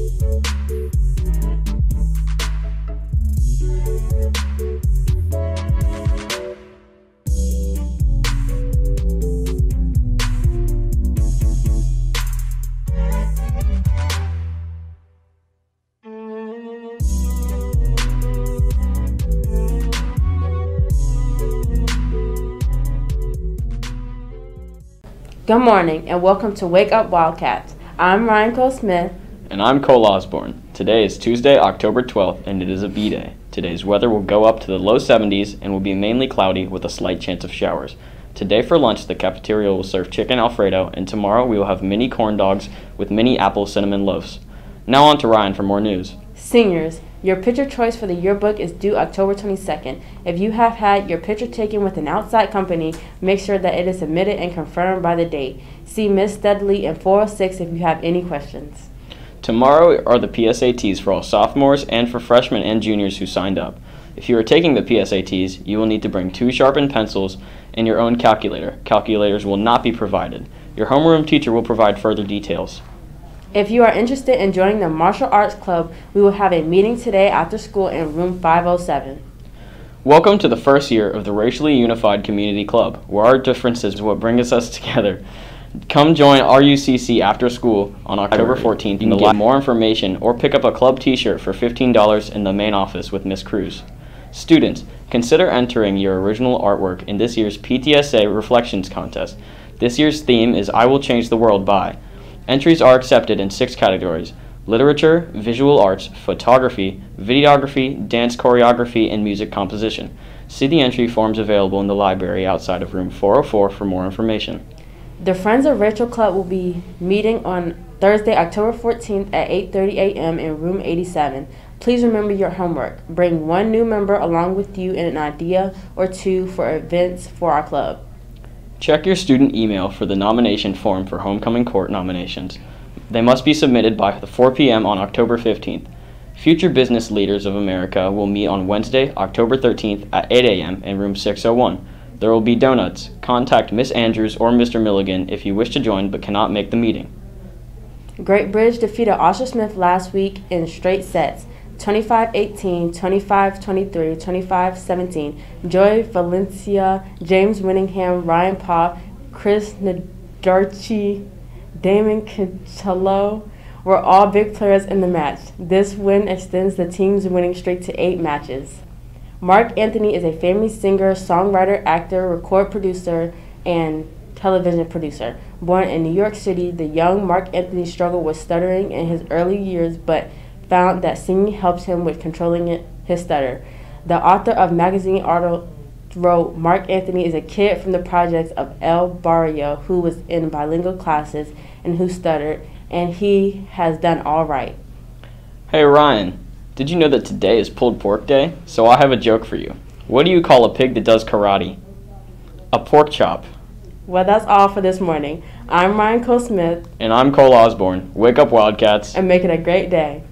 Good morning and welcome to Wake Up Wildcats. I'm Ryan Cole Smith, and I'm Cole Osborne. Today is Tuesday, October 12th, and it is a B day. Today's weather will go up to the low 70s and will be mainly cloudy with a slight chance of showers. Today for lunch, the cafeteria will serve chicken Alfredo, and tomorrow we will have mini corn dogs with mini apple cinnamon loaves. Now on to Ryan for more news. Seniors, your picture choice for the yearbook is due October 22nd. If you have had your picture taken with an outside company, make sure that it is submitted and confirmed by the date. See Miss Studley in 406 if you have any questions. Tomorrow are the PSATs for all sophomores and for freshmen and juniors who signed up. If you are taking the PSATs, you will need to bring two sharpened pencils and your own calculator. Calculators will not be provided. Your homeroom teacher will provide further details. If you are interested in joining the Martial Arts Club, we will have a meeting today after school in room 507. Welcome to the first year of the Racially Unified Community Club, where our differences is what brings us together. Come join RUCC after school on October 14th. You can get more information or pick up a club t-shirt for $15 in the main office with Miss Cruz. Students, consider entering your original artwork in this year's PTSA Reflections Contest. This year's theme is I Will Change the World by Entries are accepted in six categories literature, visual arts, photography, videography, dance choreography, and music composition. See the entry forms available in the library outside of room 404 for more information. The Friends of Rachel Club will be meeting on Thursday, October 14th at 8:30 a.m. in room 87. Please remember your homework. Bring one new member along with you and an idea or two for events for our club. Check your student email for the nomination form for homecoming court nominations. They must be submitted by the 4 p.m. on October 15th. Future Business Leaders of America will meet on Wednesday, October 13th at 8 a.m. in room 601. There will be donuts. Contact Miss Andrews or Mr. Milligan if you wish to join but cannot make the meeting. Great Bridge defeated Oscar Smith last week in straight sets. 25-18, 25-23, 25-17. Joy Valencia, James Winningham, Ryan Pop, Chris Nadarchi, Damon Cancello were all big players in the match. This win extends the team's winning streak to eight matches. Marc Anthony is a famous singer, songwriter, actor, record producer, and television producer. Born in New York City, the young Marc Anthony struggled with stuttering in his early years, but found that singing helps him with controlling it, his stutter. The author of magazine article wrote Marc Anthony is a kid from the projects of El Barrio who was in bilingual classes and who stuttered, and he has done all right. Hey Ryan, did you know that today is pulled pork day? So I have a joke for you. What do you call a pig that does karate? A pork chop. Well, that's all for this morning. I'm Ryan Cole Smith. And I'm Cole Osborne. Wake up, Wildcats. And make it a great day.